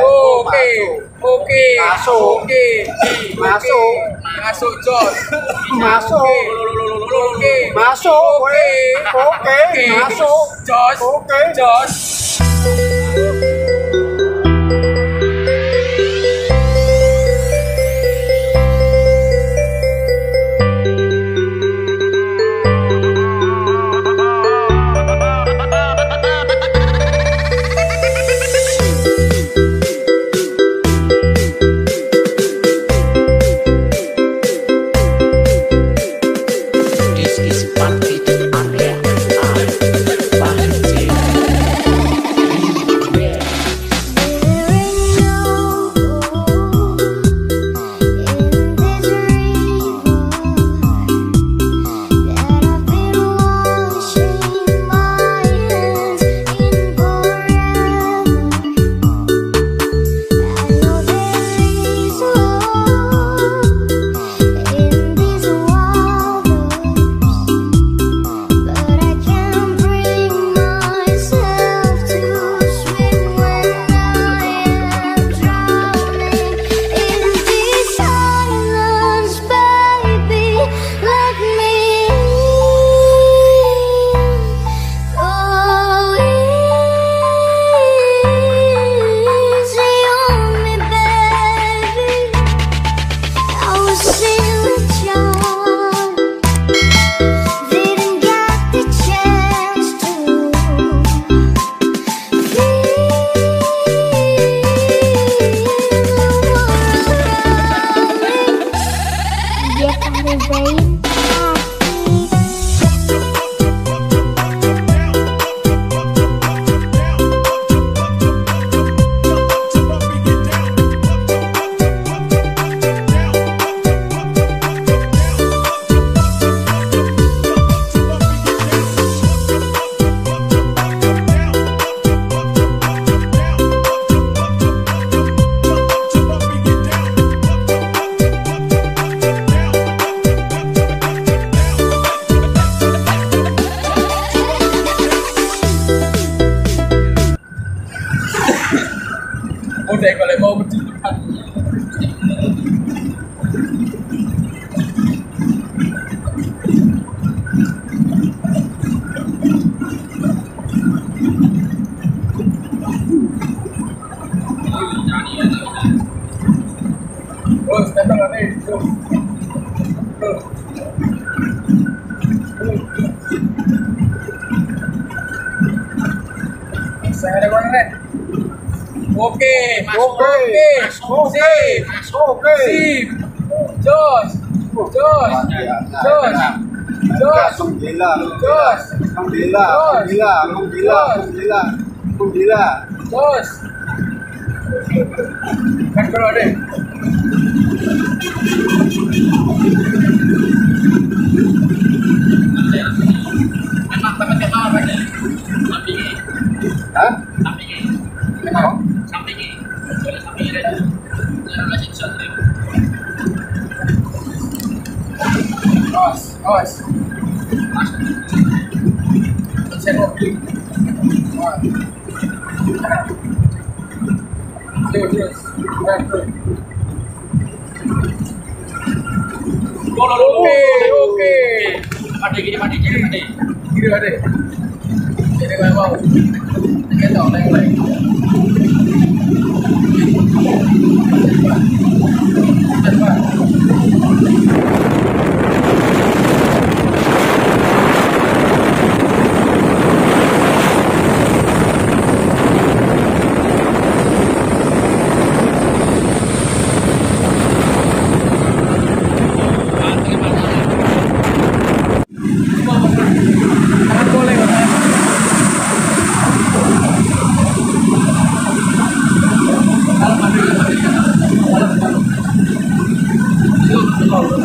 Oke, oke, Masuk. oke, Masuk. masuk Jos, Masuk. oke, Masuk, oke, oke, masuk. Jos, Oke. Jos. Oke. Oke. Oke, Oke. Oke. sip. Jos, Jos, Jos, Jos. Jos. Jos. Kan kalau deh. Hah? Kenapa? Awas, awas. Saya mau beli. Awas. Terus, terus. Terus, terus. Oke, oke. mati gini mati gini mati gini mati jadi kayak wow kita tahu lagi lagi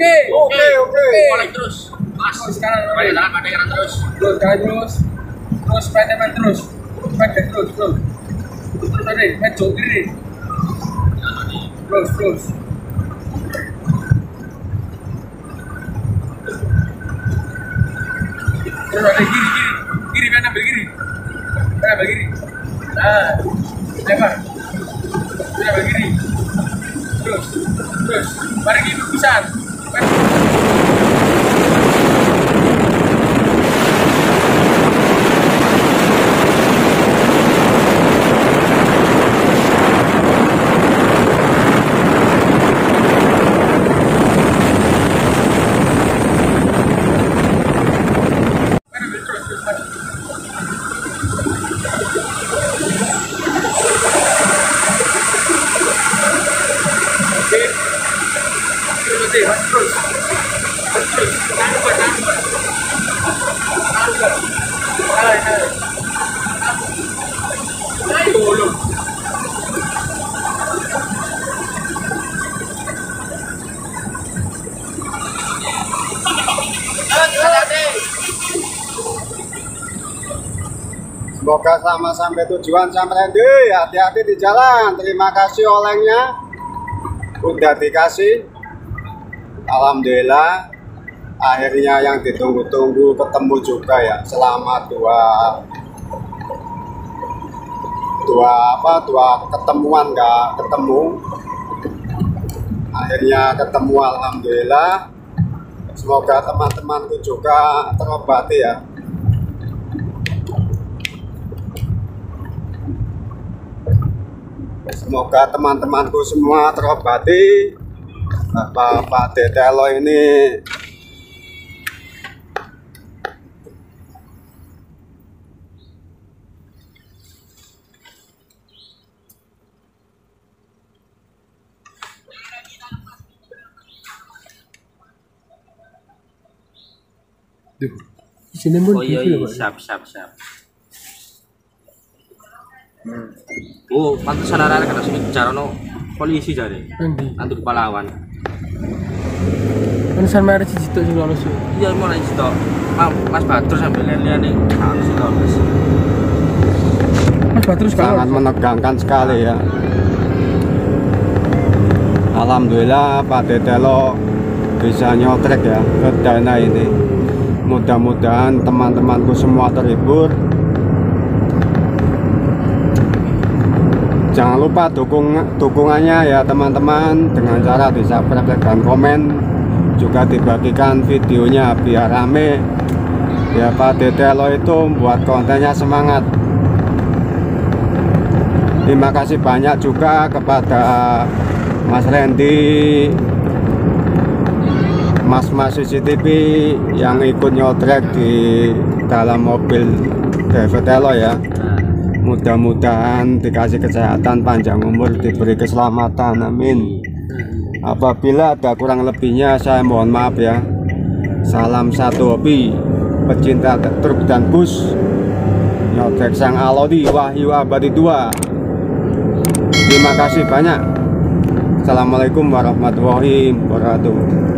oke, Oke, oke. Kolek terus. Pas. Terus kanan, Balik tangan pandai kanan terus. terus kanan terus, terus pendek terus, pendek terus, terus, terus ada, maju kiri, terus, terus. Terus ada kiri, kiri, kiri, pendek ambil kiri, pendek ambil kiri. Nah, lebar, pendek ambil kiri, terus, terus, balik kiri pusat. Where Semoga sama sampai tujuan sampai nanti. Hati-hati di jalan. Terima kasih olengnya. Udah dikasih. Alhamdulillah. Akhirnya yang ditunggu-tunggu ketemu juga ya. Selama dua dua apa dua ketemuan nggak ketemu akhirnya ketemu alhamdulillah semoga teman-temanku juga terobati ya Semoga teman-temanku semua terobati. Bapak Pak Detelo ini Sini pun Oh iya, iya. siap, siap, siap. Oh, pantesan arah kena sini bicara no polisi jadi. Nanti, Nanti pahlawan. kan sama ada cici tuh sih lolos yuk. Iya, mau nanya situ. Ma- Mas Batur sambil lihat-lihat nih. Harus itu, Mas. Mas Batur sangat menegangkan sekali ya. Alhamdulillah Pak Detelo bisa nyotrek ya ke dana ini. Mudah-mudahan teman-temanku semua terhibur. Jangan lupa dukung dukungannya ya teman-teman. Dengan cara di subscribe dan komen. Juga dibagikan videonya biar rame. Ya Pak Detelo itu buat kontennya semangat. Terima kasih banyak juga kepada Mas Randy, Mas-mas CCTV yang ikut nyotrek di dalam mobil Devetelo ya. Mudah-mudahan dikasih kesehatan, panjang umur, diberi keselamatan, amin. Apabila ada kurang lebihnya, saya mohon maaf ya. Salam satu hobi, pecinta truk dan bus. Nyotrek sang Alodi Wahyu Abadi 2 Terima kasih banyak. Assalamualaikum warahmatullahi wabarakatuh.